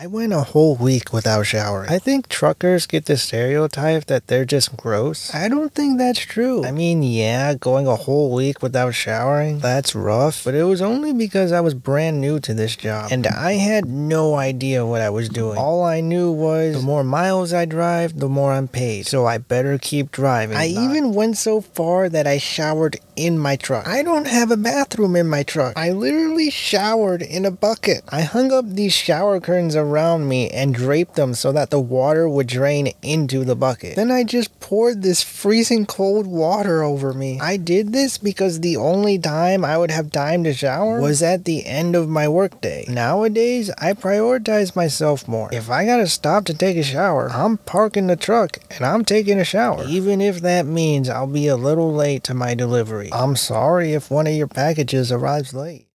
I went a whole week without showering. I think truckers get the stereotype that they're just gross. I don't think that's true. I mean, yeah, going a whole week without showering, that's rough, but it was only because I was brand new to this job and I had no idea what I was doing. All I knew was the more miles I drive, the more I'm paid. So I better keep driving. I even went so far that I showered in my truck. I don't have a bathroom in my truck. I literally showered in a bucket. I hung up these shower curtains around around me and draped them so that the water would drain into the bucket. Then I just poured this freezing cold water over me. I did this because the only time I would have time to shower was at the end of my workday. Nowadays, I prioritize myself more. If I gotta stop to take a shower, I'm parking the truck and I'm taking a shower. Even if that means I'll be a little late to my delivery. I'm sorry if one of your packages arrives late.